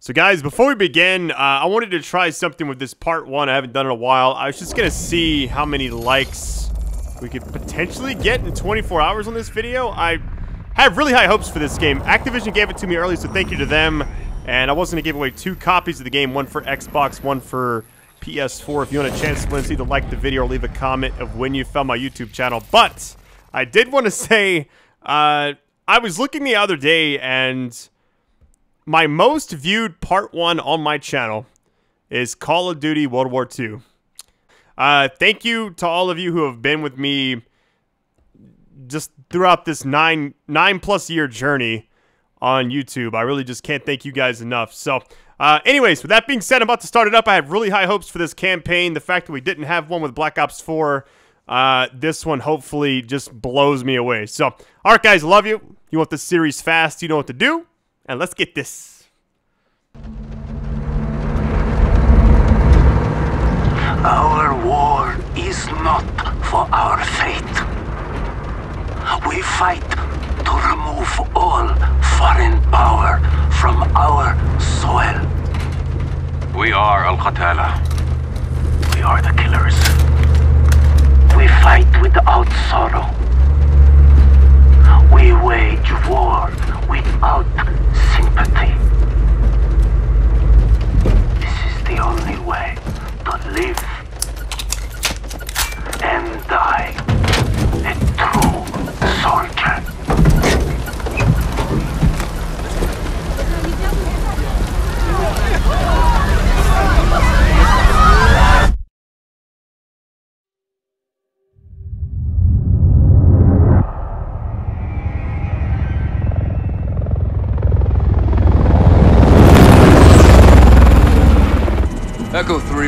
So guys, before we begin, uh, I wanted to try something with this part one. I haven't done it in a while. I was just gonna see how many likes we could potentially get in 24 hours on this video. I have really high hopes for this game. Activision gave it to me early, so thank you to them. And I was gonna give away two copies of the game, one for Xbox, one for PS4. If you want a chance to win, either like the video or leave a comment of when you found my YouTube channel. But I did want to say, uh, I was looking the other day and my most viewed part one on my channel is Call of Duty World War II. Uh, thank you to all of you who have been with me just throughout this nine nine plus year journey on YouTube. I really just can't thank you guys enough. So, uh, anyways, with that being said, I'm about to start it up. I have really high hopes for this campaign. The fact that we didn't have one with Black Ops 4, uh, this one hopefully just blows me away. So, all right, guys, love you. You want this series fast? You know what to do and let's get this. Our war is not for our fate. We fight to remove all foreign power from our soil. We are Al-Qatala. We are the killers. We fight without sorrow. We wage war without sympathy. This is the only way to live and die a true soldier.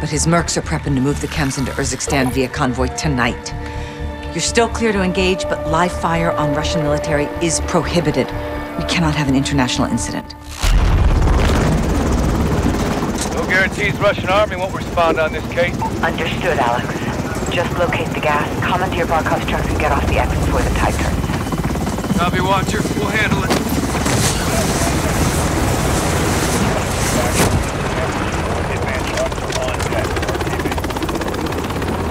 But his mercs are prepping to move the chems into Urzikstan via convoy tonight. You're still clear to engage, but live fire on Russian military is prohibited. We cannot have an international incident. No guarantees Russian army won't respond on this case. Understood, Alex. Just locate the gas, commandeer Barkov's trucks, and get off the exit before the tide turns. Copy, Watcher. We'll handle it.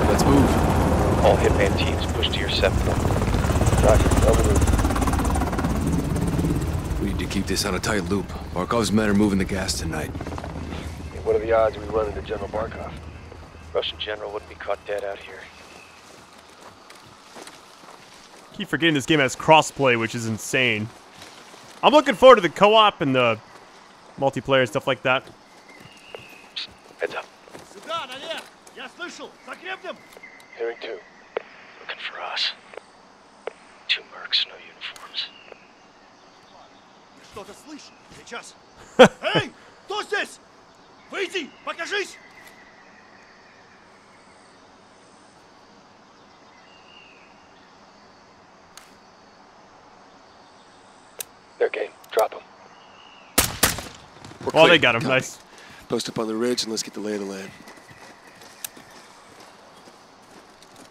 Let's move. All Hitman teams push to your set point. Roger, over the... We need to keep this on a tight loop. Barkov's men are moving the gas tonight. What are the odds we run into General Barkov? Russian general wouldn't be caught dead out here. Keep forgetting this game has crossplay, which is insane. I'm looking forward to the co-op and the multiplayer and stuff like that. Heads up. Hearing two. Looking for us. Two mercs, no uniforms. Что-то слышу. Сейчас. Эй, кто здесь? Выйди, покажись. Their game. Drop them. We're Well, clear. they got him. Copy. Nice. Post up on the ridge and let's get the lay of the land.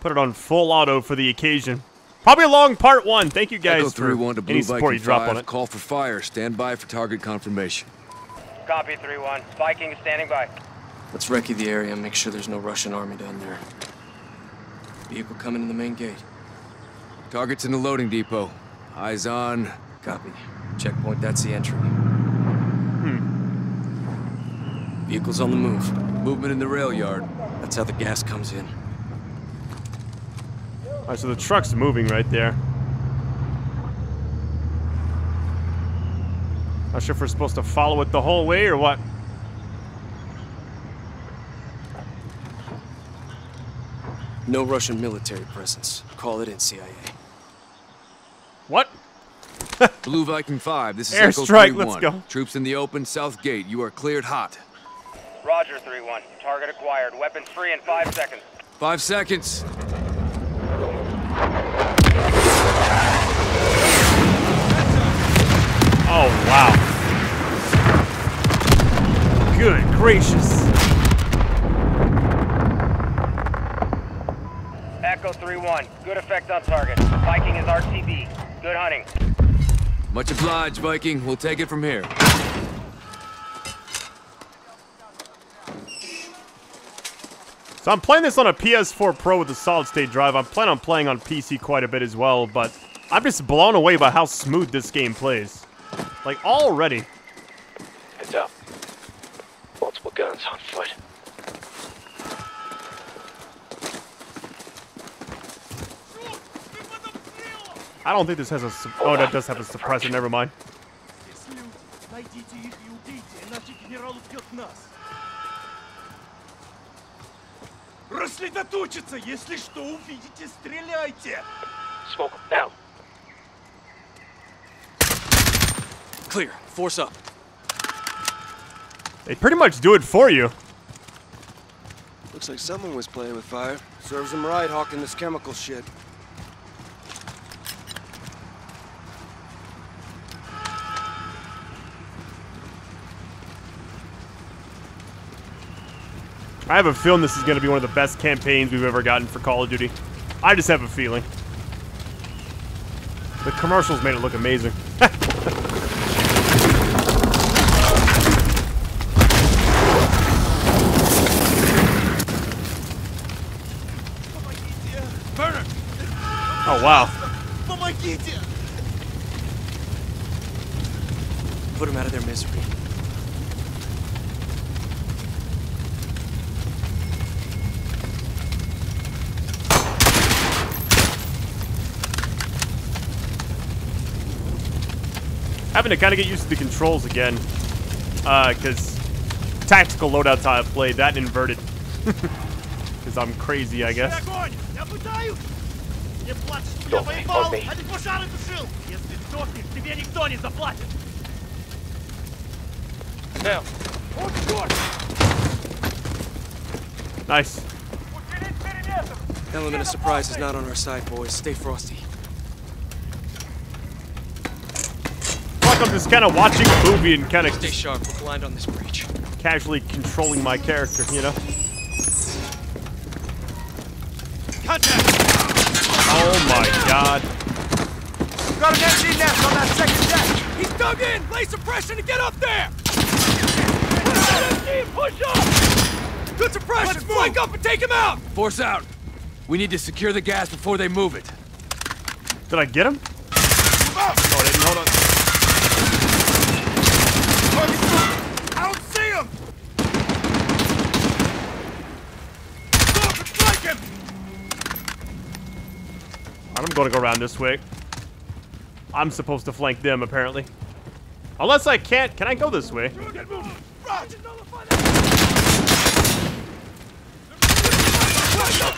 Put it on full auto for the occasion. Probably a long part one. Thank you guys Echo for 3-1 to Blue any support Viking you drop 5. on it. Call for fire. Stand by for target confirmation. Copy 3-1. Viking is standing by. Let's recce the area and make sure there's no Russian army down there. Vehicle coming in the main gate. Target's in the loading depot. Eyes on. Copy. Checkpoint, that's the entry. Hmm. Vehicle's on the move. Movement in the rail yard. That's how the gas comes in. All right, so the truck's moving right there. Not sure if we're supposed to follow it the whole way or what. No Russian military presence. Call it in, CIA. What? Blue Viking 5, this is Airstrike, Echo 3-1. let's go. Troops in the open, south gate. You are cleared hot. Roger, 3-1. Target acquired. Weapons free in five seconds. Five seconds. Oh, wow. Good gracious. Echo 3-1. Good effect on target. Viking is RTB. Good hunting. Much obliged, Viking. We'll take it from here. So I'm playing this on a PS4 Pro with a solid state drive. I'm planning on playing on PC quite a bit as well, but I'm just blown away by how smooth this game plays. Like, already. Heads up. Multiple guns on foot. I don't think this has a... sup- Oh, that does have a suppressor. Never mind. Найдите их и убейте, иначе генерал убьет нас. Рассредоточиться! Если что увидите, стреляйте! Smoke 'em now. Clear. Force up. They pretty much do it for you. Looks like someone was playing with fire. Serves them right, hawking this chemical shit. I have a feeling this is going to be one of the best campaigns we've ever gotten for Call of Duty. I just have a feeling. The commercials made it look amazing. Burner! Oh, wow. Помогите! Put them out of their misery. Having to kind of get used to the controls again. Because tactical loadouts how I played, that inverted. Because I'm crazy, I guess. плачь, что я Don't be, воевал, don't be. а не пожары тушил! Если сдохнешь, тебе никто не заплатит! Now. О, черт! Nice. Усилить периметр! Element of surprise is not on our side, boys. Stay frosty. Like I'm just kind of watching a movie and kind of Stay sharp. We're blind on this breach. casually controlling my character, you know? Contact! Oh my god. Got an empty nest on that second deck! He's dug in! Lay suppression to get up there! Push up! Good suppression! Flank up and take him out! Force out. We need to secure the gas before they move it. Did I get him? Oh, I didn't. Hold on. Going to go around this way. I'm supposed to flank them, apparently. Unless I can't. Can I go this way?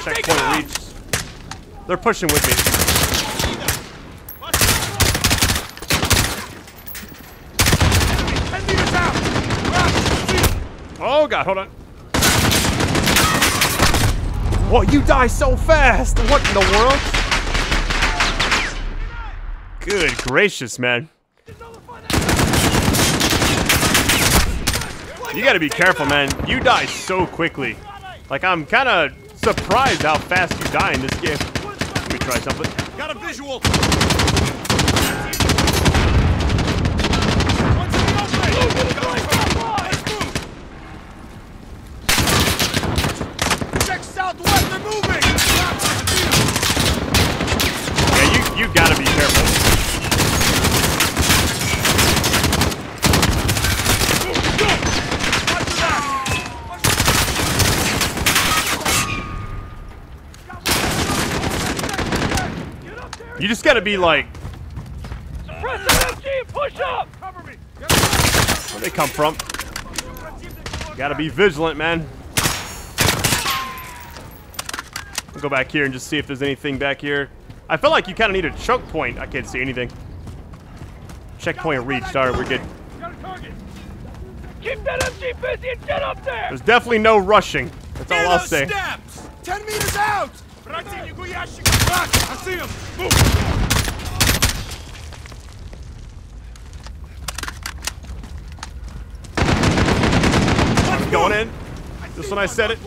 Checkpoint. They're pushing with me. Oh god, hold on. Well, you die so fast! What in the world? Good gracious, man. You gotta be careful, man. You die so quickly. Like, I'm kinda surprised how fast you die in this game. Let me try something. Got a visual! Check southwest, they're moving! Yeah, you, you gotta be careful. You just gotta be like, Press MG, push up! Cover me! where they come from? Gotta be vigilant, man. I'll go back here and just see if there's anything back here. I feel like you kind of need a choke point. I can't see anything. Checkpoint reached. All right, we're good. Got a target! Keep that MG busy and get up there! There's definitely no rushing. That's all I'll say. steps! Ten meters out! Right, I see him! Move! Going in. Just when I said it.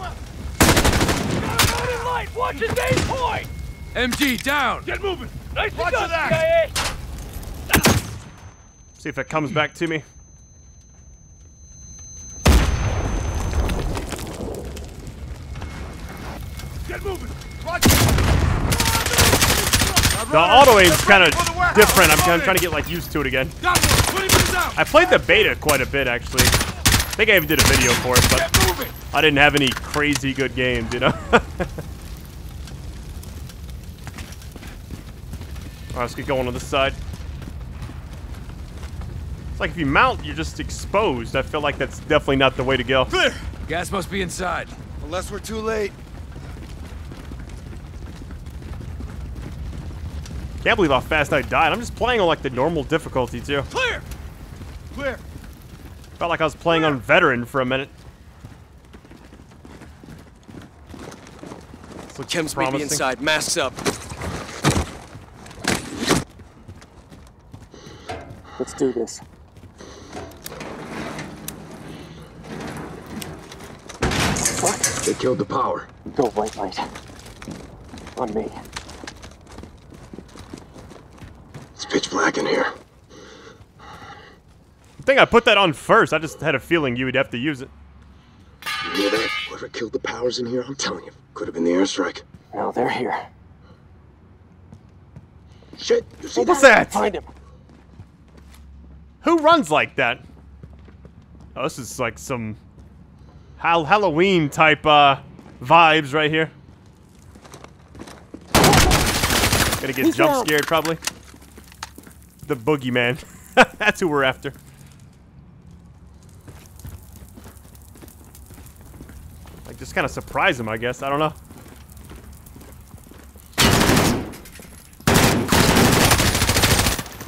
Light! Watch his aim point! MG, down! Get moving! Nice Watch done, that. CIA! See if it comes back to me. Get moving! Watch The auto aim's kind of different. I'm kind of trying to get like used to it again. Got one! 20 meters out! I played the beta quite a bit actually. I think I even did a video for it, but I didn't have any crazy good games, you know. Alright, let's get going on this side. It's like if you mount, you're just exposed. I feel like that's definitely not the way to go. Clear! Gas must be inside. Unless we're too late. Can't believe how fast I died. I'm just playing on like the normal difficulty too. Clear! Clear! Felt like I was playing on veteran for a minute. This looks Chems may be inside. Masks up. Let's do this. They killed the power. Go white light. On me. It's pitch black in here. I think I put that on first. I just had a feeling you would have to use it. You hear that? Whoever killed the powers in here, I'm telling you, could have been the airstrike. No, they're here. Shit, you see What's that? that? Find him. Who runs like that? Oh, this is like some Hal Halloween type uh, vibes right here. Gonna get He's jump down. scared probably. The boogeyman. That's who we're after. Like just kind of surprise him, I guess. I don't know.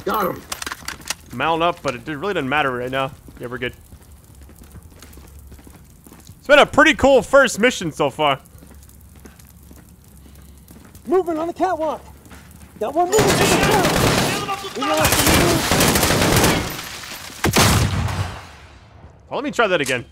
Got him. mount up, but it really doesn't matter right now. Yeah, we're good. It's been a pretty cool first mission so far. Moving on the catwalk. Got one moving. We lost Oh, let me try that again.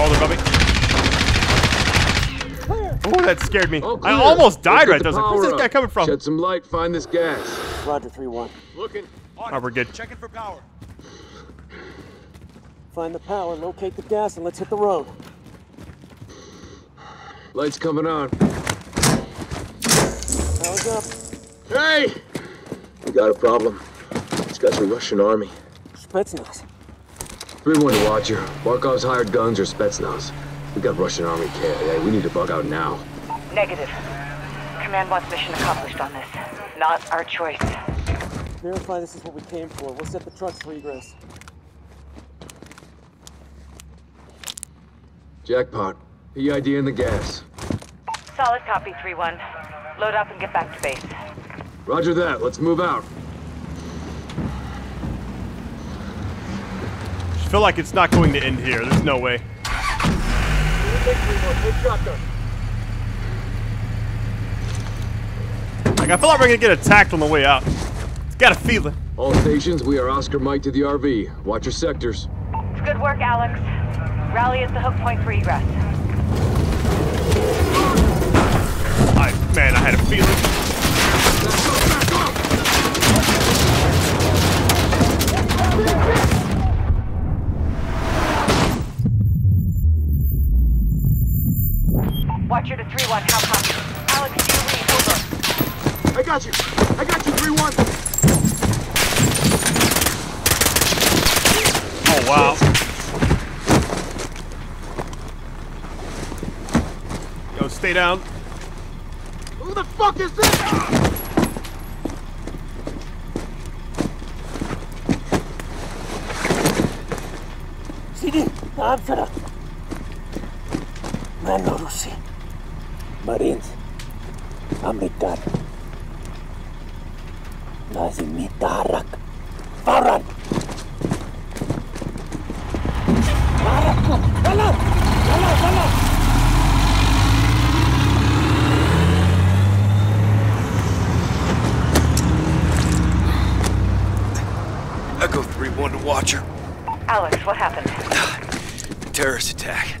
Oh, they're coming. Oh, that scared me. All I almost died right there. I was like, where's this guy coming from? Shed some light, find this gas. Roger, 3-1. Looking. Oh, we're good. Checking for power. Find the power, locate the gas, and let's hit the road. Lights coming on. Power's up. Hey! We got a problem. These guys are Russian army. Spetsnaz. 3-1 to Watcher. Barkov's hired guns or Spetsnaz. We got Russian army KIA. We need to bug out now. Negative. Command wants mission accomplished on this. Not our choice. Verify this is what we came for. We'll set the trucks for egress. Jackpot. PID in the gas. Solid copy, 3-1. Load up and get back to base. Roger that. Let's move out. I feel like it's not going to end here. There's no way. Like, I feel like we're gonna get attacked on the way out. It's got a feeling. All stations, we are Oscar Mike to the RV. Watch your sectors. It's good work, Alex. Rally at the hook point for egress. I, man, I had a feeling. Stay down. Who the fuck is this? CD, I'm set up. Nanurusi. Marines. Amitar. Nazimitarak. Faran! Maraku! Dala! Dala! Dala! Echo 3-1 to Watcher. Alex, what happened? Terrorist attack.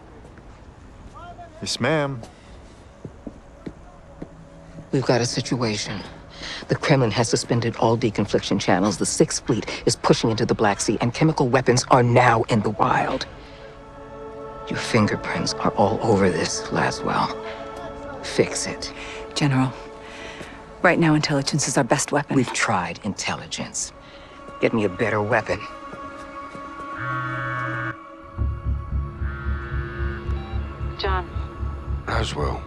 Yes, ma'am. We've got a situation. The Kremlin has suspended all deconfliction channels. The Sixth Fleet is pushing into the Black Sea, and chemical weapons are now in the wild. Your fingerprints are all over this, Laswell. Fix it. General, right now intelligence is our best weapon. We've tried intelligence. Get me a better weapon. John, Laswell.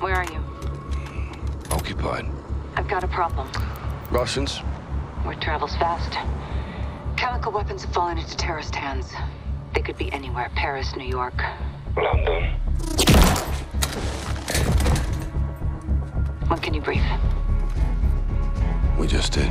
where are you? Hmm, occupied. I've got a problem. Russians? Word travels fast. Chemical weapons have fallen into terrorist hands. They could be anywhere. Paris, New York. London. When can you brief? We just did.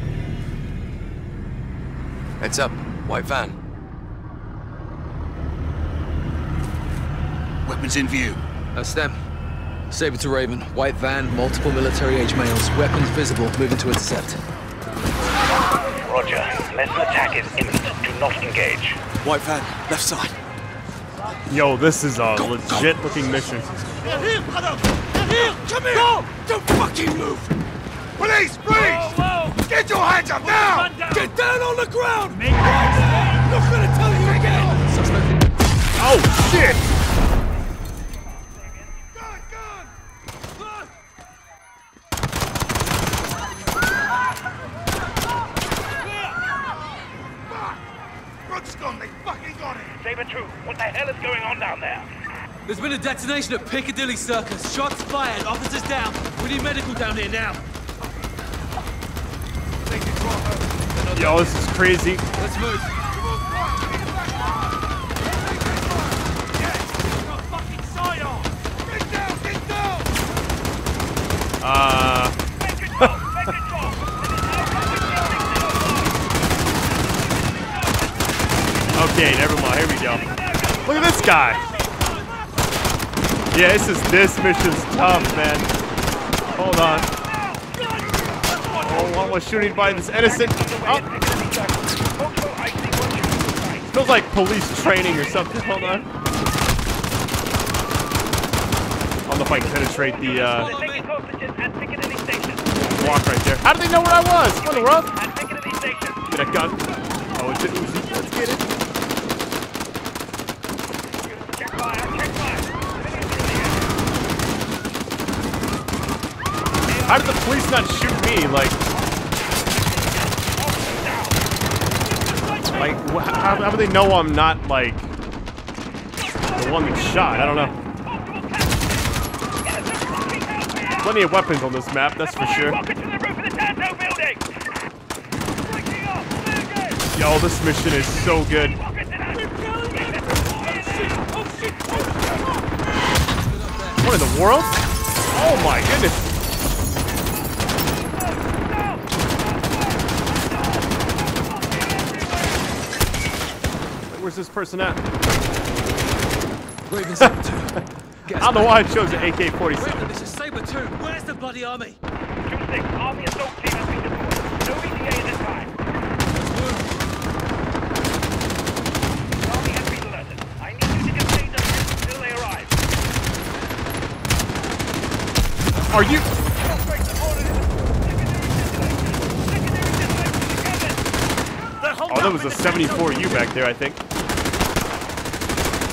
Heads up. White van. Weapons in view. That's them. Saber to Raven. White van, multiple military-age males. Weapons visible. Moving to intercept. Roger. Unless attack is imminent, do not engage. White van, left side. Yo, this is a legit looking mission. They're here, brother! They're here! Come here! Go! Don't fucking move! Police, freeze! Get your hands up now! Get down on the ground! Make Not gonna tell you again! Oh, shit! Brooks gone, they fucking got it! Saber 2, what the hell is going on down there? There's been a detonation at Piccadilly Circus. Shots fired. Officers down. We need medical down here now. Yo, this is crazy. Let's move. Uh. okay, never mind. Here we go. Look at this guy. Yeah, this is this mission's tough, man. Hold on. Was shooting by this innocent. Oh. Smells like police training or something. Hold on. I don't know if I can penetrate the uh, block right there. How do they know where I was? What in the world? Get a gun. Oh, it's an Uzi. Let's get it. How did the police not shoot me? Like, like, wh- how, how do they know I'm not like the one that shot? I don't know. Plenty of weapons on this map, that's for sure. Yo, this mission is so good. What in the world? Oh my goodness. Where's this person at? Raven Saber 2. I don't know why it shows an AK-47. This is Saber 2. Where's the bloody army? 2-6, Army assault team has been deployed. No ETA at this time. Army has been alerted. I need you to contain them until they arrive. Are you? Oh, that was a 74U back there, I think.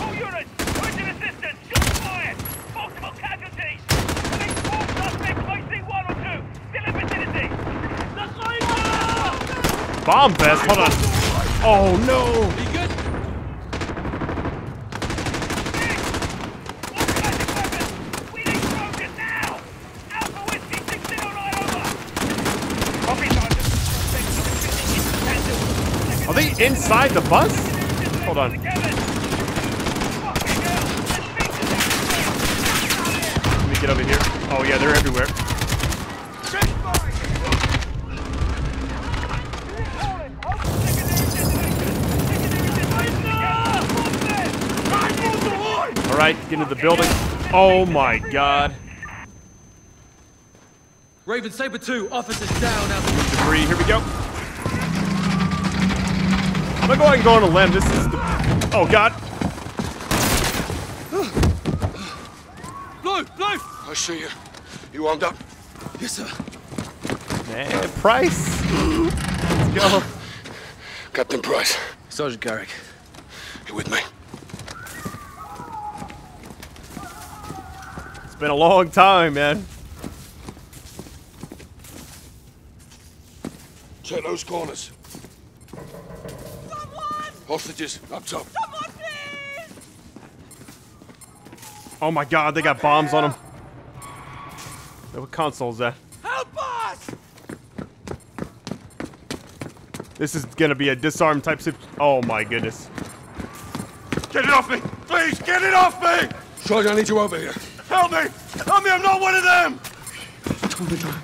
All units, urgent assistance, shots fired! Multiple casualties! Police four suspects facing one or two, still in vicinity! Bomb vest. Hold on. Oh no. Are you good? We need focus now! Alpha Whiskey 1609 over! Copy, Sergeant. Suspects are fitting into Kansas. Are they inside the bus? Hold on. Let me get over here. Oh yeah, they're everywhere. Get into the building. Oh my god. Raven Saber 2, officers down out Debris. Here we go. I'm gonna go ahead and go on a limb. This is the. Oh god. Blue, blue! I see you. You armed up? Yes, sir. Man, Price. Let's go. Captain Price, Sergeant Garrick. you with me? Been a long time, man. Check those corners. Hostages, up top. Oh my god, they got bombs on them. What console's that? Help us! This is gonna be a disarm type sit. Oh my goodness. Get it off me! Please, get it off me! Sergeant, I need you over here. Help me! Help me, I'm not one of them! I don't want to die.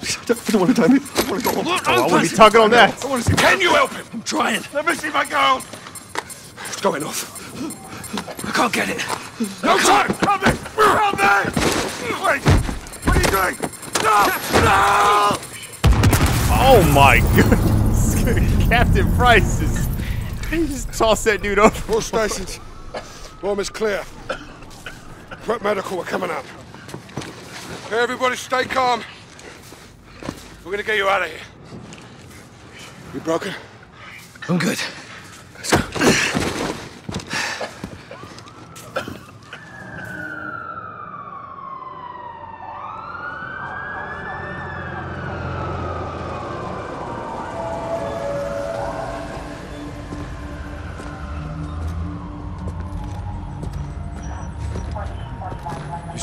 I don't want to die. I want to go home. Oh, I wouldn't be tugging on that. I want to see. Can you help him? I'm trying. Let me see my girl! It's going off. I can't get it. No time! Help me! Help me! Wait! What are you doing? No! No! Oh my goodness. Captain Price is. He just tossed that dude over. All stations. Room is clear. Prep medical, we're coming up. Okay, everybody stay calm. We're gonna get you out of here. You broken? I'm good.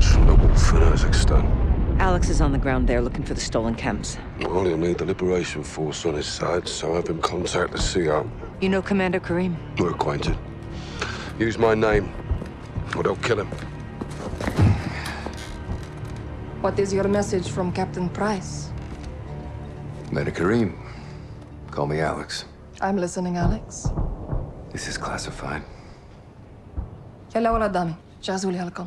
Oh, no, das schon der Wolf in Kazakhstan. Alex is on the ground there looking for the stolen chems. Well, he'll need the Liberation Force on his side, so have him contact the CO. You know Commander Kareem? We're acquainted. Use my name, or they'll kill him. What is your message from Captain Price? Commander Kareem. Call me Alex. I'm listening, Alex. This is classified. يلا ولد قدامي جهزوا لي هالكم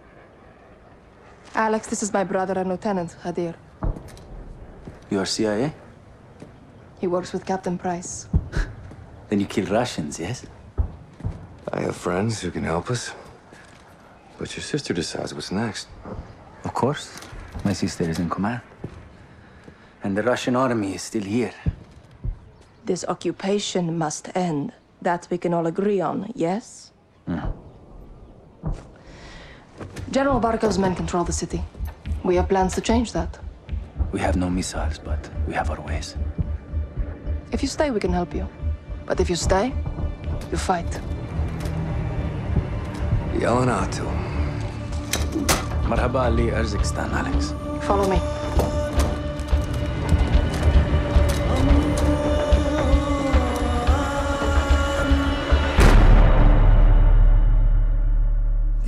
Alex, this is my brother and Lieutenant, Hadir. You are CIA? He works with Captain Price. Then you kill Russians, yes? I have friends who can help us. But your sister decides what's next. Of course. My sister is in command. And the Russian army is still here. This occupation must end. That we can all agree on, yes? General Barkov's men control the city. We have plans to change that. We have no missiles, but we have our ways. If you stay, we can help you. But if you stay, you fight. Yelanato. Marhaba Ali Urzikstan, Alex. Follow me.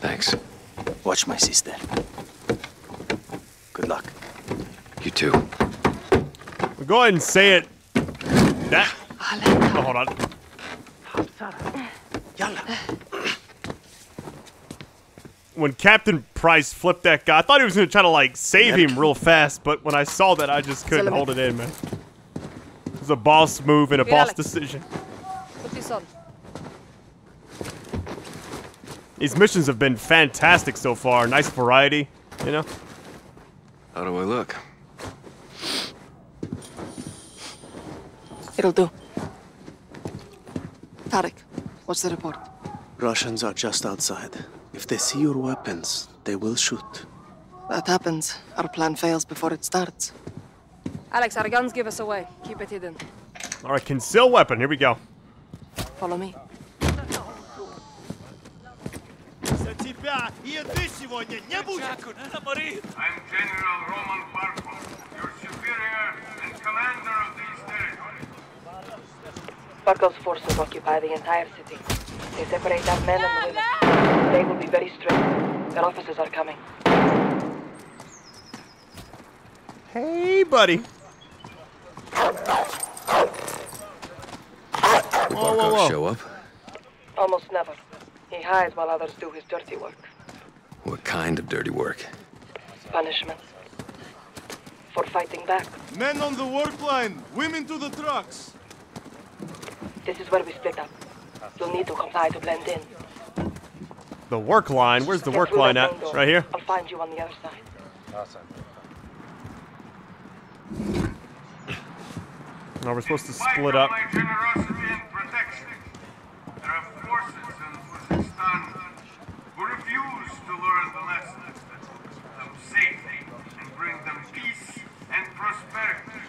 Thanks. Watch my sister. Good luck. You too. Well, go ahead and say it. That. Oh, hold on. When Captain Price flipped that guy, I thought he was gonna try to like save him real fast, but when I saw that, I just couldn't hold it in, man. It was a boss move and a boss decision. Put this on. These missions have been fantastic so far. Nice variety, you know. How do I look? It'll do. Tarek, what's the report? Russians are just outside. If they see your weapons, they will shoot. That happens. Our plan fails before it starts. Alex, our guns give us away. Keep it hidden. All right, conceal weapon. Here we go. Follow me. сегодня не будет! I'm General Roman Barkov, your superior and commander of these territories. Barkov's forces occupy the entire city. They separate our men and women. They will be very strict. Their officers are coming. Hey, buddy. Barkov show up? Almost never. He hides while others do his dirty work. What kind of dirty work? Punishment. For fighting back. Men on the work line! Women to the trucks! This is where we split up. You'll need to comply to blend in. The work line. Where's the Get work line at? door. Right here. I'll find you on the other side. Now we're supposed to split up. My generosity and protection, there are forces in Urzikstan who refuse to learn the lesson. Them safe and bring them peace and prosperity.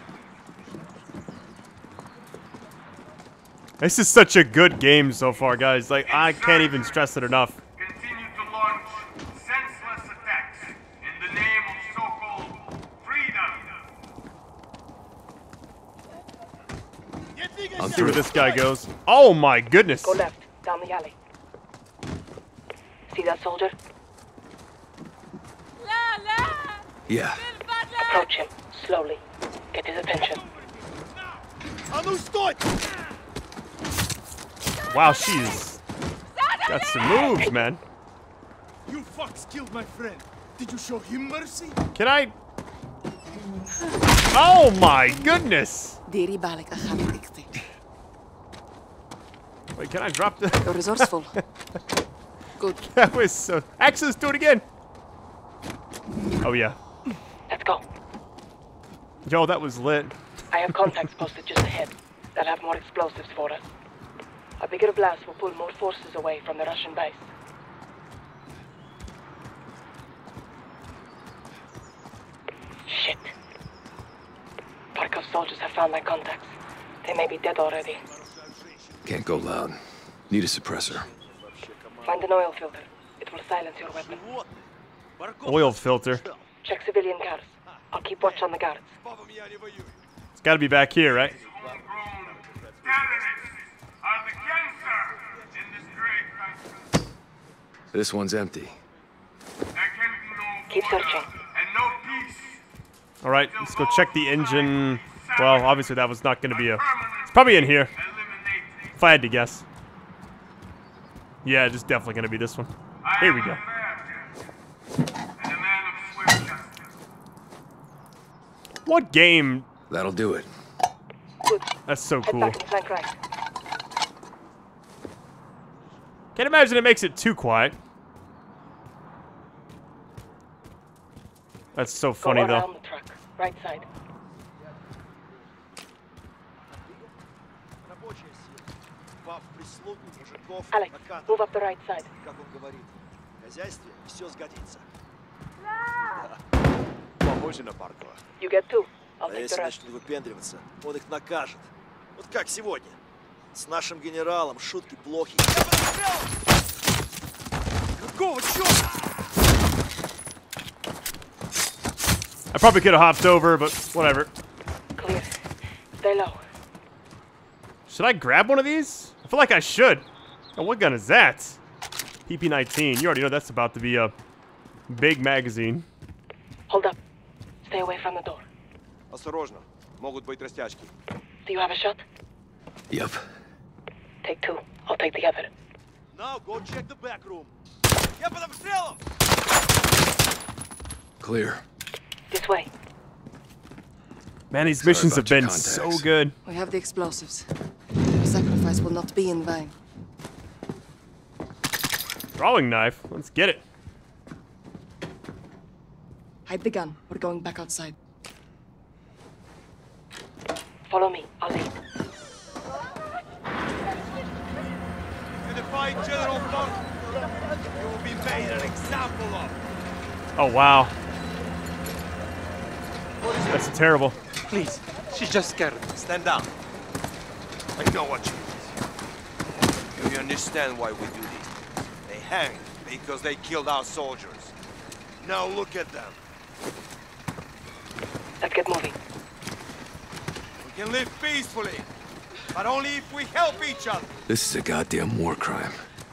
This is such a good game so far, guys. Like, I can't even stress it enough. Continue to launch senseless attacks in the name of so-called freedom. Let's see where this guy goes. Oh my goodness. Go left, down the alley. See that soldier? Yeah. Approach him, slowly. Get his attention. Wow, she's got some moves, man. You fucks killed my friend. Did you show him mercy? Can I? Oh my goodness! Wait, can I drop the? You're resourceful. Good. That was so. Axis, do it again. Oh yeah. Let's go. Yo, that was lit. I have contacts posted just ahead. They'll have more explosives for us. A bigger blast will pull more forces away from the Russian base. Shit. Barkov's soldiers have found my contacts. They may be dead already. Can't go loud. Need a suppressor. Find an oil filter. It will silence your weapon. Oil filter. Check civilian cars. I'll keep watch on the guards. It's got to be back here, right? Are the gangster in this great country. This one's empty. Keep searching. And no peace. All right, let's go check the engine. Well, obviously that was not going to be a... It's probably in here. If I had to guess. Yeah, it's definitely going to be this one. Here we go. What game? That'll do it. Good. That's so Head cool. back right. Can't imagine it makes it too quiet. That's so funny Go though. around the truck. Right side. Alex, move up the right side. Как он говорит, в хозяйстве все сгодится. Похоже на Баркова. You get two. I'll А take если the rest. начнут выпендриваться, он их накажет. Вот как сегодня. С нашим генералом шутки плохи. Какого черта? I probably could have hopped over, but whatever. Clear. Stay low. Should I grab one of these? I feel like I should. Oh, what gun is that? PP-19. You already know that's about to be a big magazine. Hold up. Stay away from the door. Осторожно, могут быть растяжки. Do you have a shot? Yep. Take two. I'll take the other. Now go check the back room. Я под обстрелом! Clear. This way. Man, these Sorry missions have about your been contacts. so good. We have the explosives. Your sacrifice will not be in vain. Throwing knife. Let's get it. Hide the gun. We're going back outside. Follow me. I'll lead. You defy General Funk, you will be made an example of. Oh, wow. That's terrible. Please, she's just scared. Stand down. I know what you mean. Do you understand why we do this? They hanged because they killed our soldiers. Now look at them. Let's get moving. We can live peacefully, but only if we help each other. This is a goddamn war crime.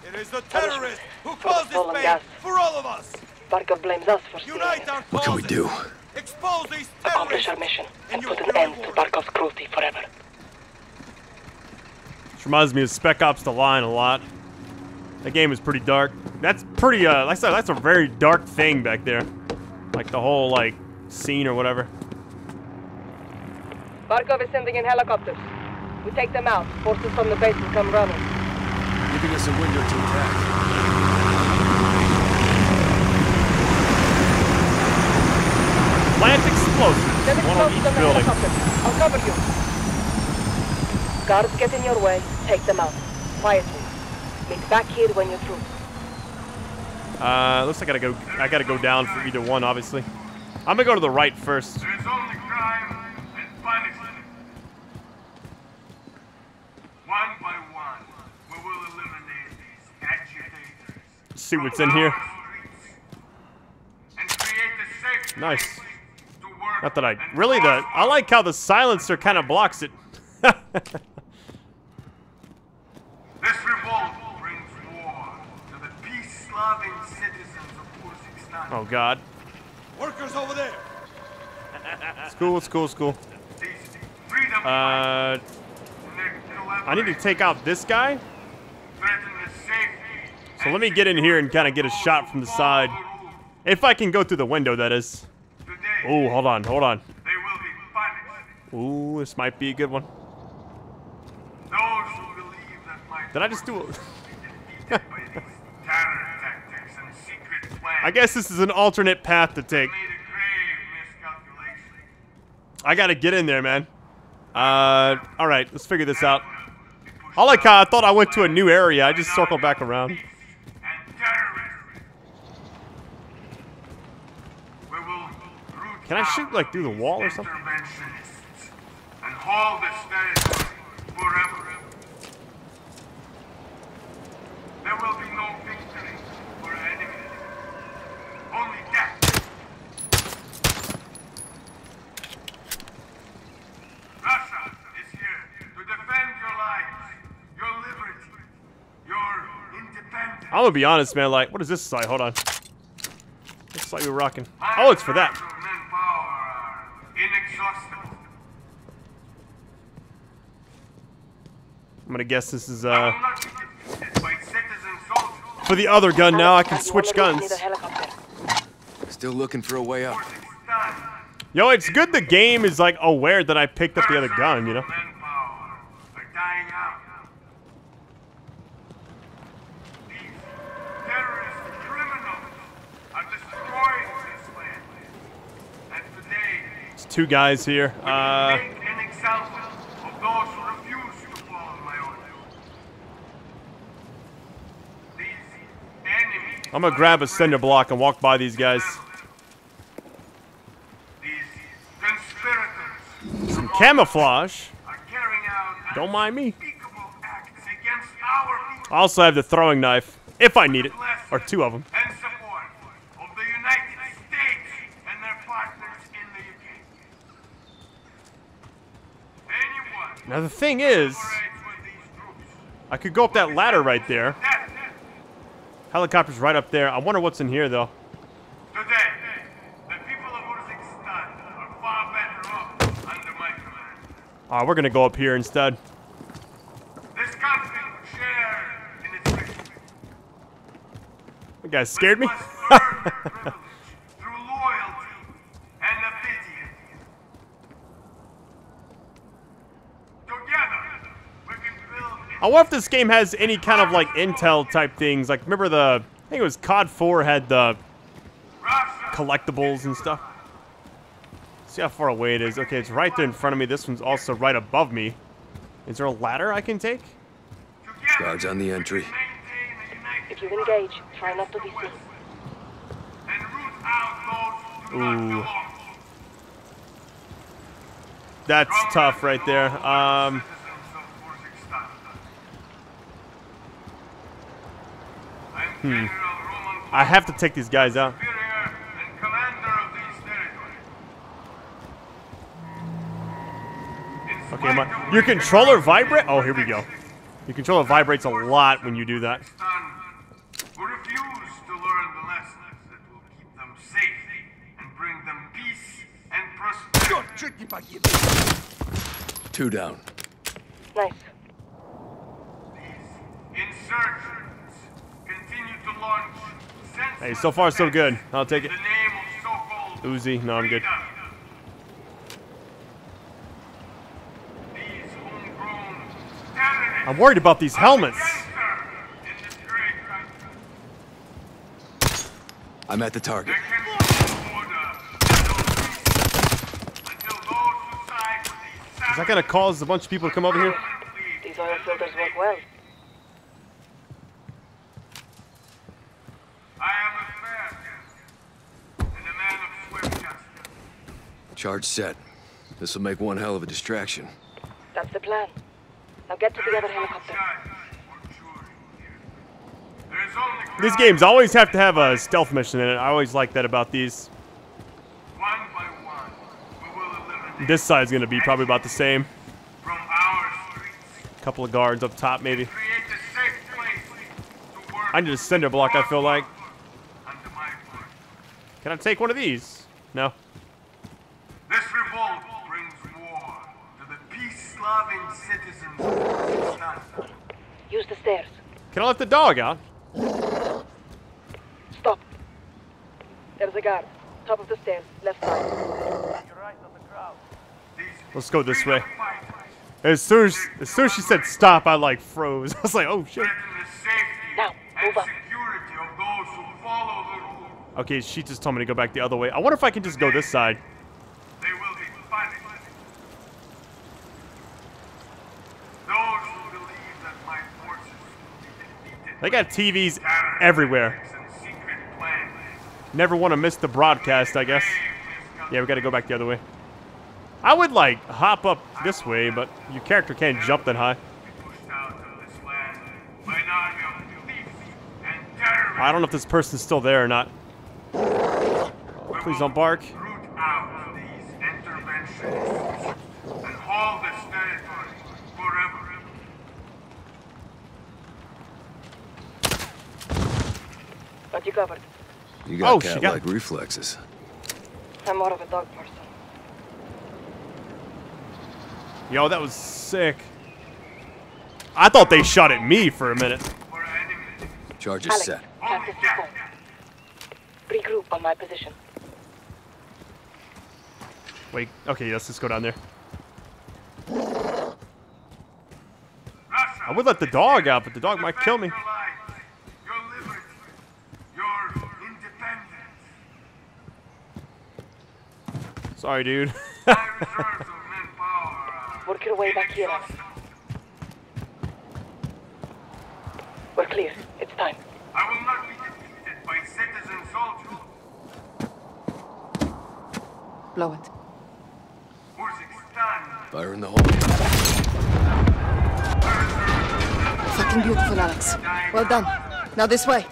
It is the terrorists who caused this pain for all of us. Barkov blames us for stealing Unite our What can we do? Expose these terrorists. Accomplish our mission and put an end to Barkov's cruelty forever. Which reminds me of Spec Ops The Line a lot. That game is pretty dark. That's pretty, uh, like I said, that's a very dark thing back there. Like the whole, like, scene or whatever. Barkov is sending in helicopters. We take them out. Forces from the base will come running. Giving us a window to attack. Plant explosives. Send One on each the building. helicopter. I'll cover you. Guards get in your way. Take them out. Quietly. Meet back here when you're through. Uh, looks like I gotta go. I gotta go down for either one, obviously. I'm gonna go to the right first. There is only crime and punishment. One by one, we will eliminate these agitators. See what's in here. And create a safe Nice. Not that I really the. I like how the silencer kind of blocks it. This revolt brings war to the peace-loving citizens of Urzikstan. Oh God. Workers over there. It's cool. It's cool. It's cool. Uh, I need to take out this guy. So let me get in here and kind of get a shot from the side. If I can go through the window, that is. Oh, hold on, hold on. Ooh, this might be a good one. Did I just do it? I guess this is an alternate path to take. I gotta get in there, man. Uh, all right, let's figure this out. I like I thought I went to a new area. I just circled back around. Can I shoot like through the wall or something? And hold this forever. There will be no victory for enemies. Only death. Russia is here to defend your lives, your liberty, your independence. I'm gonna be honest, man. Like, what is this site? Hold on. Looks like we're rocking. Oh, it's for that. I'm gonna guess this is uh By citizen soldiers. for the other gun. Now I can switch guns. Still looking for a way up. Yo, it's good the game is like aware that I picked up the other gun. You know. are dying out. These terrorist criminals are destroying this land. And today, It's two guys here. Uh, make an example of those who refuse to follow my orders. These enemies I'm gonna grab a cinder block and walk by these guys. Some camouflage. are carrying out Don't mind me. unspeakable acts against our people I also have the throwing knife, if I need it, or two of them. and support of the United States and their partners in the UK. Anyone The thing is, I could go up that ladder right there. Helicopter's right up there. I wonder what's in here though. Uh, we're gonna go up here instead. This country in its victory You guys scared me. through loyalty and obedience. Together, we can build I wonder if this game has any kind of like intel type things. Like remember the I think it was COD 4 had the collectibles and stuff. See how far away it is. Okay, it's right there in front of me. This one's also right above me. Is there a ladder I can take? Guards on the entry. If you engage, try not to be seen. Ooh. That's tough right there. Um, hmm. I have to take these guys out. Okay, my, your controller vibrate? Oh, here we go. Your controller vibrates a lot when you do that. Two down. to learn the lessons that will keep them safe and bring them peace and prosperity. Two down. Nice. Insurgents continue to launch Hey, so far so good. I'll take it. Uzi, no, I'm good. I'm worried about these helmets. I'm at the target. Is that gonna cause a bunch of people to come over here? These oil filters work well. Charge set. This will make one hell of a distraction. That's the plan. Now get to the other helicopter. These games always have to have a stealth mission in it. I always like that about these. This side's gonna be probably about the same. Couple of guards up top, maybe. I need a cinder block. I feel like. Can I take one of these? No. This revolt brings war to the peace-loving citizens of Urzikstan. Use the stairs. Can I let the dog out? Stop. There's a guard. Top of the stairs, left side. You're right on the crowd Let's go this way. As soon as, as soon as she said stop, I like froze. I was like, oh shit. Now, move up. Security of those who follow the rule. Okay, she just told me to go back the other way. I wonder if I can just go this side. They will be punished They got TVs everywhere. Never want to miss the broadcast, I guess. Yeah, we got to go back the other way. I would, like, hop up this way, but your character can't jump that high. I don't know if this person's still there or not. Oh, please don't bark. out these interventions and hold this territory forever. Got you covered. You got Oh, she got- cat-like reflexes. I'm more of a dog person. Yo, that was sick. I thought they shot at me for a minute. Charges Alex, set. Regroup on my position. Wait, okay, let's just go down there. I would let the dog out, but the dog might kill me. Sorry, dude. Work your way back here, We're clear. It's time. I will not be defeated by citizen soldiers. Blow it. Fire in the hole. Fucking beautiful, Alex. Well done. Now this way.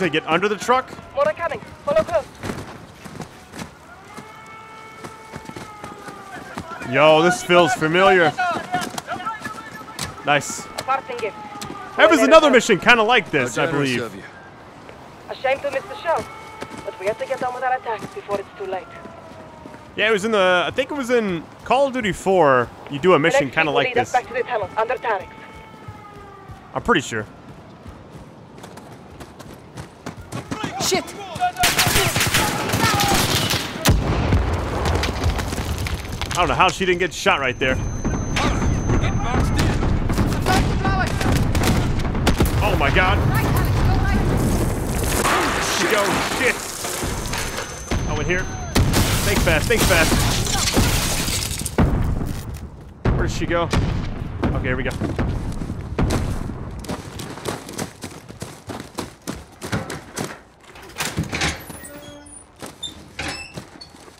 She said get under the truck? More are coming. Follow close. Yo, this feels familiar. Nice. Parting gift. There was another mission kind of like this, I believe. A shame to miss the show, but we have to get on with our attack before it's too late. Yeah, it was in the. I think it was in Call of Duty 4. You do a mission kind of like this. back to the tunnels under I'm pretty sure. Don't know how she didn't get shot right there. Oh my god. She go. Shit. Oh, in here. Think fast. Think fast. Where did she go? Okay, here we go.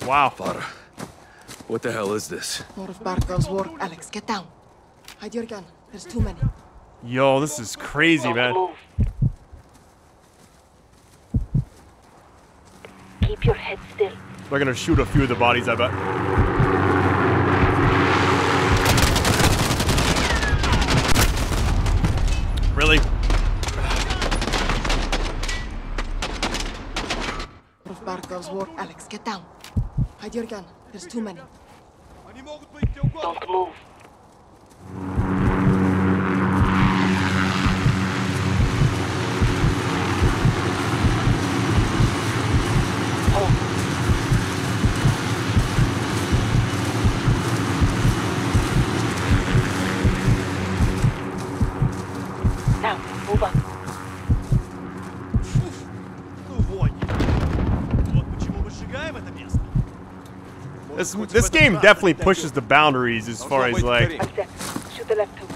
Wow. Father, what the hell is this? More of Barkov's work. Alex, get down. Hide your gun. There's too many. Yo, this is crazy, man. Keep your head still. They're gonna shoot a few of the bodies, I bet. Really? More of Barkov's work. Alex, get down. Hide your gun. There's too many. Don't move. This this game definitely pushes the boundaries as far as like Accept. Shoot the left too.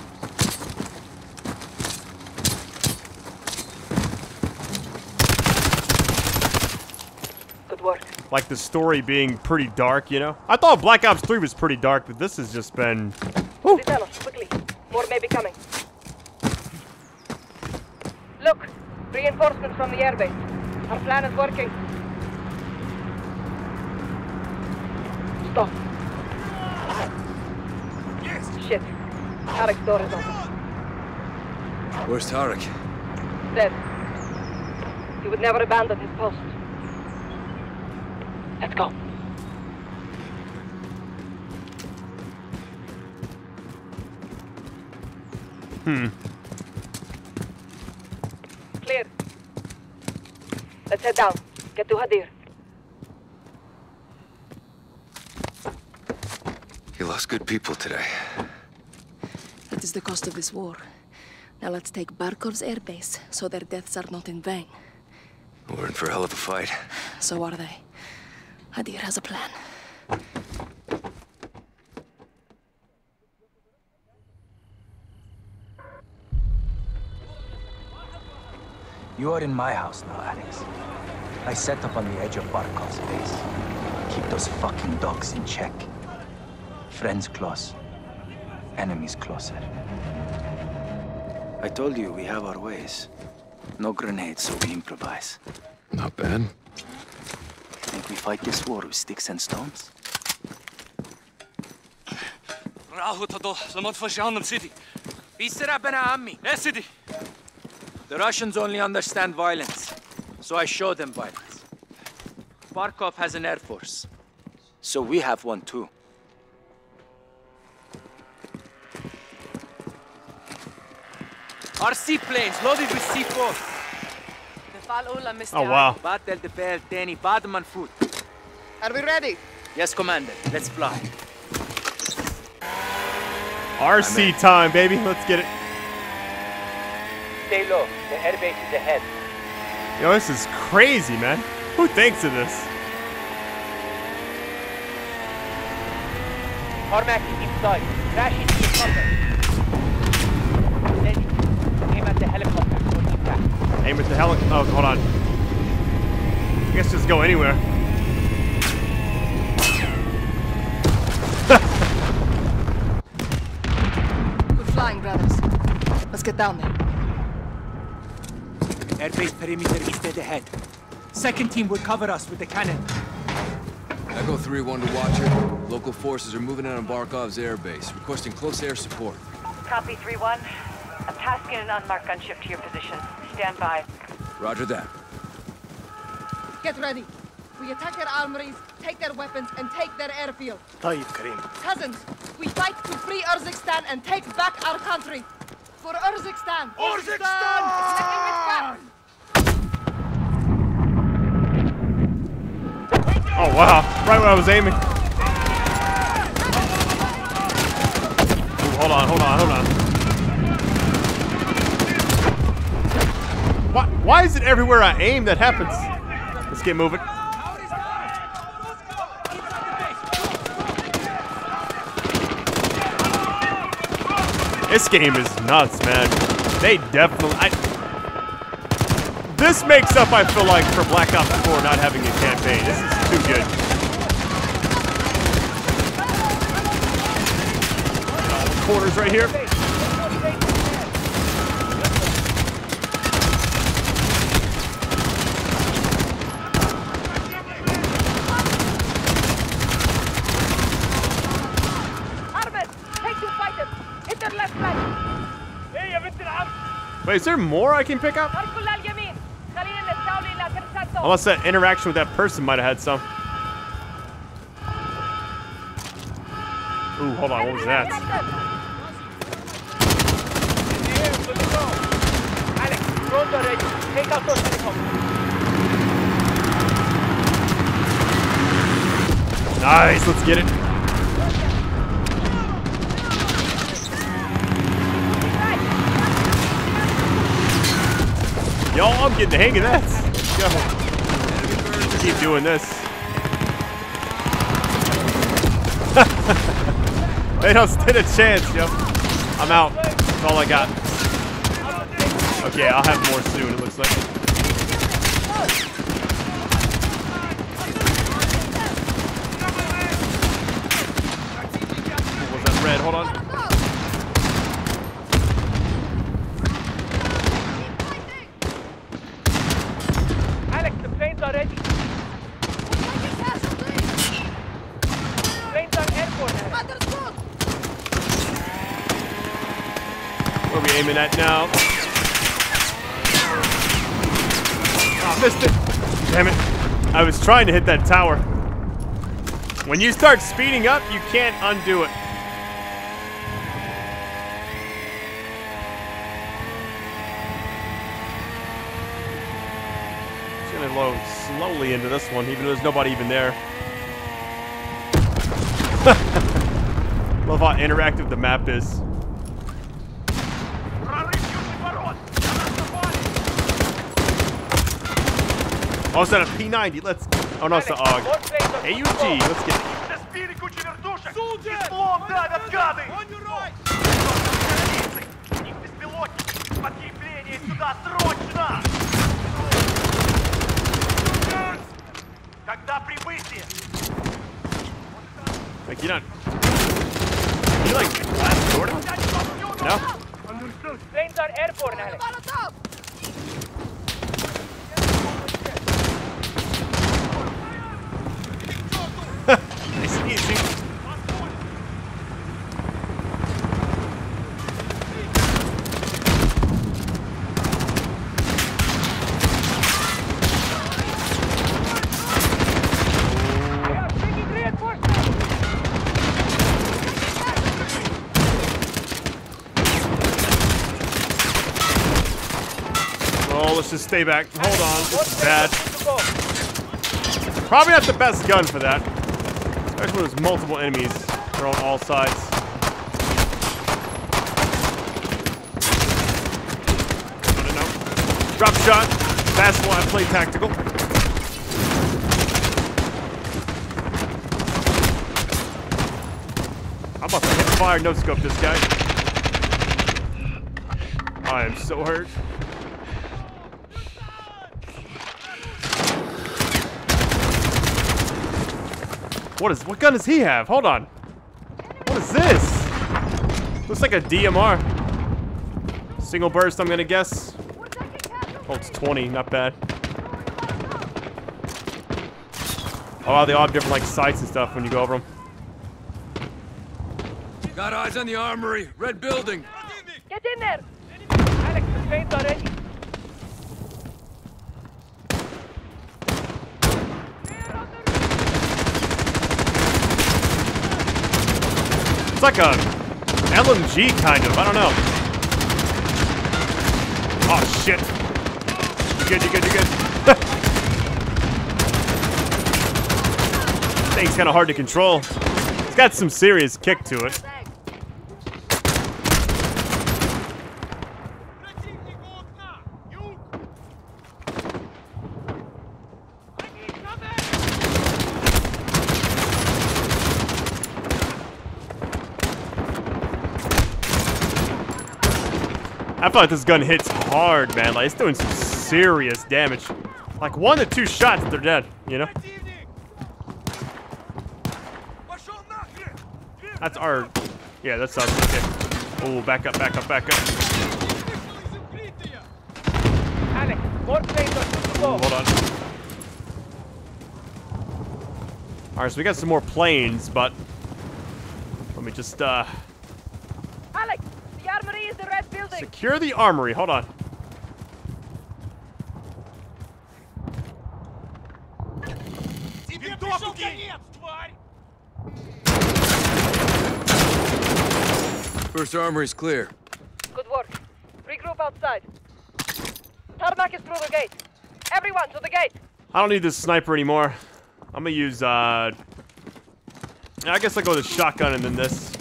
Good work. like the story being pretty dark, you know. I thought Black Ops 3 was pretty dark, but this has just been The tunnels, quickly. More may be coming. Look, reinforcements from the airbase. Our plan is working. Stop. Shit. Tarek's door is open. Where's Tarek? Dead. He would never abandon his post. Let's go. hmm. Clear. Let's head down. Get to Hadir. You lost good people today. That is the cost of this war. Now let's take Barkov's airbase, so their deaths are not in vain. We're in for a hell of a fight. So are they. Hadir has a plan. You are in my house now, Alex. I set up on the edge of Barkov's base. Keep those fucking dogs in check. Friends close. Enemies closer. I told you we have our ways. No grenades, so we improvise. Not bad. Think we fight this war with sticks and stones? راحوا تضو لما تفجعنا السيتي بيسرع بنا عمي يا سيدي The Russians only understand violence, so I show them violence. Barkov has an air force, so we have one too. Our seaplanes loaded with C4. Oh, wow. Batel the Bell, Danny, Badman foot. Are we ready? Yes, Commander. Let's fly. RC time, baby. Let's get it. Stay low. The airbase is ahead. Yo, this is crazy, man. Who thinks of this? Tarmac is inside. Crash into the cover. Steady. Aim at the helicopter. Don't impact. Aim at the heli- Oh, hold on. I guess just go anywhere. Good flying, brothers. Let's get down there. Airbase perimeter is dead ahead. Second team will cover us with the cannon. Echo 3-1 to Watcher. Local forces are moving out on Barkov's airbase, requesting close air support. Copy 3-1. I'm tasking an unmarked gunship to your position. Stand by. Roger that. Get ready. We attack their armories, take their weapons, and take their airfield. طيب كريم Cousins, we fight to free Urzikstan and take back our country. For Urzikstan! Urzikstan! Oh, wow. Right where I was aiming. Ooh, hold on, hold on, hold on. Why, why is it everywhere I aim that happens? Let's get moving. This game is nuts, man. They definitely... I, this makes up, I feel like, for Black Ops 4 not having a campaign. This is too good. Quarters right here. Wait, is there more I can pick up? Unless that interaction with that person might have had some. Ooh, hold on, what was that? Nice, let's get it. Yo, I'm getting the hang of that. Let's go. Keep doing this. they don't stand a chance, yo. I'm out. That's all I got. Okay, I'll have more soon, it looks like. What was that red? Hold on. Alex, the planes are ready. Planes are airborne. Where are we aiming at now? Oh, missed it. Damn it. I was trying to hit that tower. When you start speeding up, you can't undo it. Just gonna load slowly into this one, even though there's nobody even there. Love how interactive the map is. Oh, it's at a P90. Let's. Oh no, it's the AUG. AUG. Let's get. Числом давят гады! У них беспилотники! Подкрепление сюда срочно! Когда прибытие? Like you're not. stay back. Hold on. This is bad. Probably not the best gun for that. Especially when there's multiple enemies. They're on all sides. Drop shot. Fast one. I play tactical. I'm about to hit fire no scope this guy. I am so hurt. What is what gun does he have? Hold on. What is this? Looks like a DMR. Single burst, I'm gonna guess. Oh, it's 20, not bad. Oh wow, they all have different like sights and stuff when you go over them. Got eyes on the armory. Red building. Get in there! Alex, the trains are like a LMG kind of. I don't know. Oh shit. You good? You good? You good? Thing's kind of hard to control. It's got some serious kick to it. This gun hits hard, man. Like, it's doing some serious damage. Like, one to two shots, they're dead, you know? That's our... Yeah, that's us. Okay. Oh, back up, back up, back up. Ooh, hold on. Alright, so we got some more planes, but... Let me just, uh... Alex, the armory is Secure the armory. Hold on. First armory is clear. Good work. Regroup outside. Tarmac is through the gate. Everyone to the gate. I don't need this sniper anymore. I'm gonna use, uh... I guess I'll go with a shotgun and then this.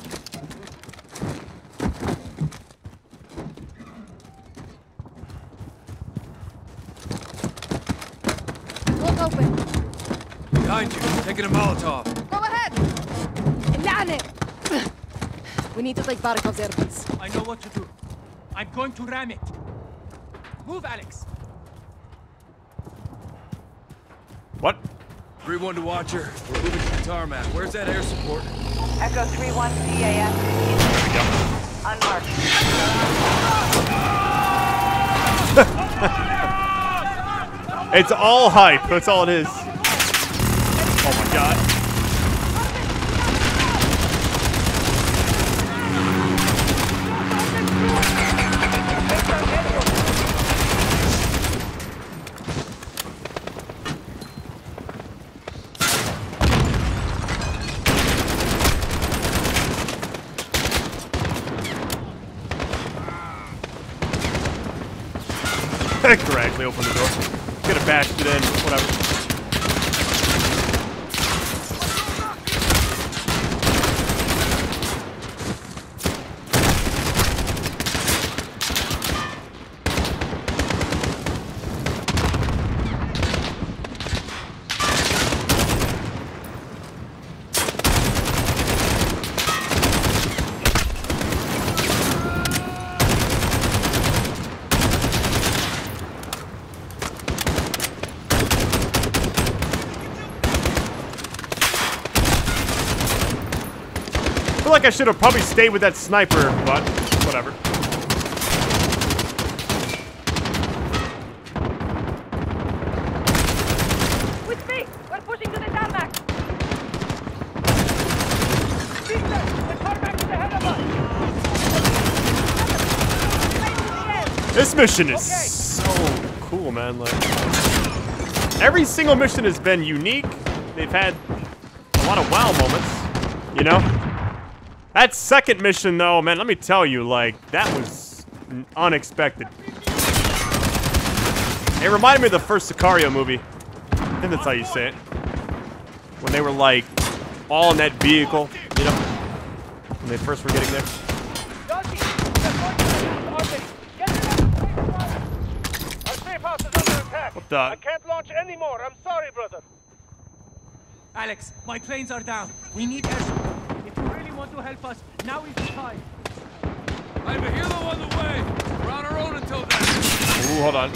Behind you. Taking a Molotov. Go ahead. Nane. We need to take Barkov's airbase. I know what to do. I'm going to ram it. Move, Alex. What? 3-1 to Watcher. We're moving to the tarmac. Where's that air support? Echo 3-1 CAS. Unmarked. It's all hype. That's all it is. Oh my god. Gradually open the door. Could have bashed it in, whatever. I feel like I should have probably stayed with that sniper, but whatever. We're pushing to the tarmac! The tarmac is ahead of us! This mission is so cool, man. Like every single mission has been unique. They've had a lot of wow moments, you know. That second mission, though, man, let me tell you, like that was unexpected. It reminded me of the first Sicario movie. I think that's how you say it. When they were like all in that vehicle, you know, when they first were getting there. Our safe house is under attack. What the? I can't launch anymore. I'm sorry, brother. Alex, my planes are down. We need air support. If you really want to help us, now is the time. I have a helo on the way. We're on our own until then. Ooh, hold on.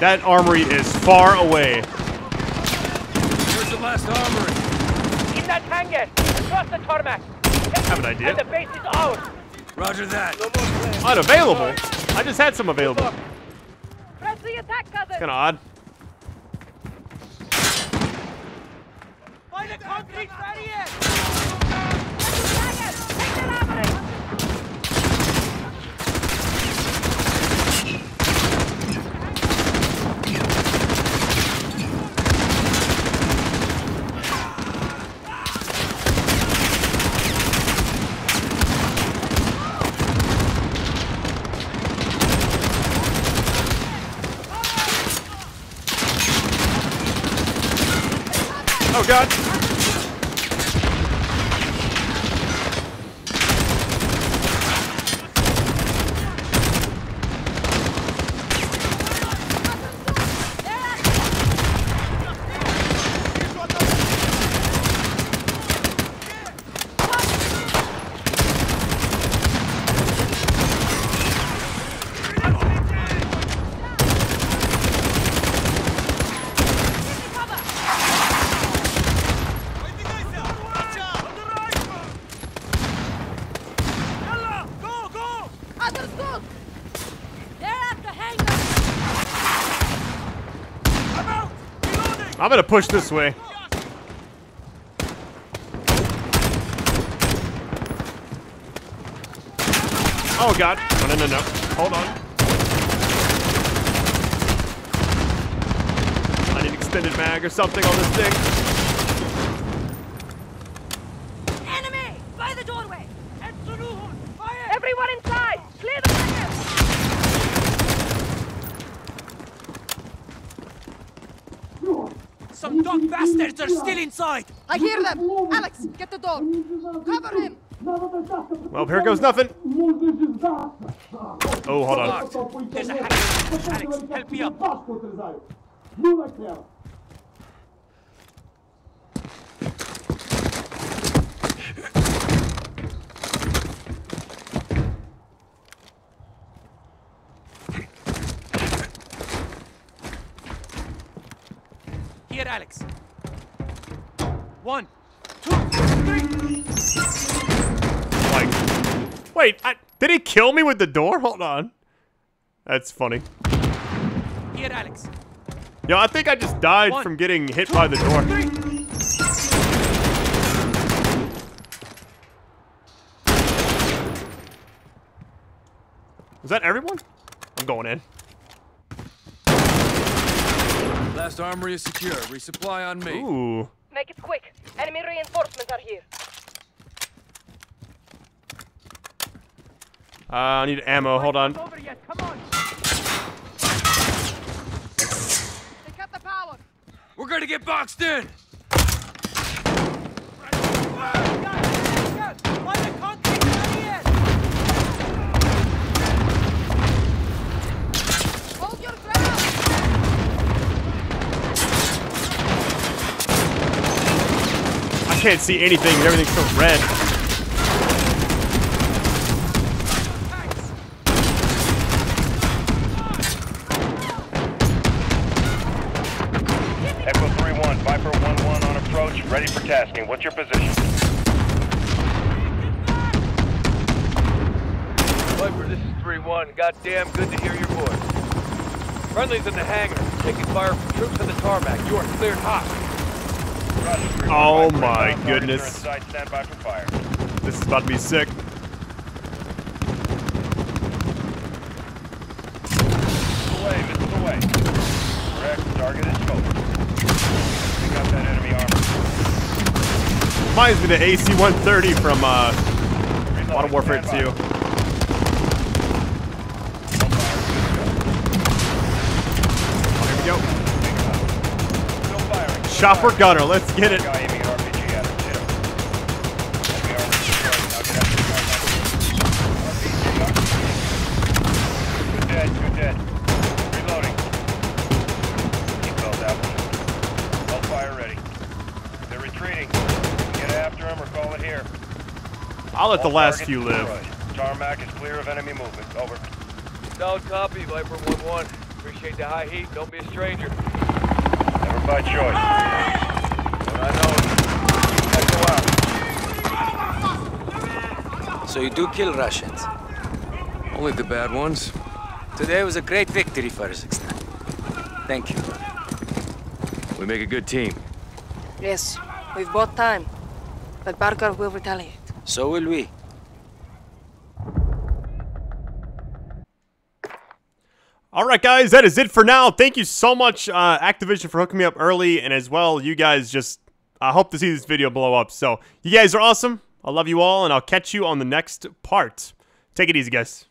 That armory is far away. Where's the last armory? In that hangar, across the tarmac. I have an idea. And the base is ours. Roger that. No more. Unavailable? I just had some available. Press the attack, cousin! Kind of odd. Find a concrete barrier! Oh god. Understood! They're at the hangar! I'm gonna push this way. Oh god. No, no, no, no. Hold on. I need an extended mag or something on this thing. Enemy! By the doorway! Everyone inside! Clear the hangar! Some dog bastards are still inside. I hear them! Alex, get the dog! Cover him! Well, here goes nothing. Oh, hold on. There's a hack. Alex, help me up. Alex. One, two, three. Like, wait, I, did he kill me with the door? Hold on. That's funny. Here, Alex. Yo, I think I just died One, from getting hit by the door. Was that everyone? I'm going in. Last armory is secure. Resupply on me. Ooh. Make it quick. Enemy reinforcements are here. Uh, I need ammo. Hold on. We're gonna get boxed in. Can't see anything. Everything's so red. Echo 3-1, Viper 1-1 on approach, ready for tasking. What's your position? Viper, this is 3-1. Goddamn good to hear your voice. Friendly's in the hangar, taking fire from troops on the tarmac. You are cleared hot. Oh my goodness. Inside, stand by for fire. This is about to be sick. Away, missiles away. Correct, target is focused. Pick up that enemy armor. Reminds me of the AC-130 from uh, Modern Warfare 2. Chopper gunner, let's get it. Good dead, good dead. Reloading. Seatbelt out. Hellfire ready. They're retreating. Get after them or call it here. I'll let the last few live. destroyed. Tarmac is clear of enemy movement. Over. Solid copy, Viper 1-1. Appreciate the high heat. Don't be a stranger. Never by choice. When I know So you do kill Russians? Only the bad ones. Today was a great victory for Urzikstan. Thank you. We make a good team. Yes, we've bought time. But Barkov will retaliate. So will we. Right, guys, that is it for now. Thank you so much, uh, Activision, for hooking me up early, and as well, you guys just. I hope to see this video blow up. So, you guys are awesome. I love you all, and I'll catch you on the next part. Take it easy, guys.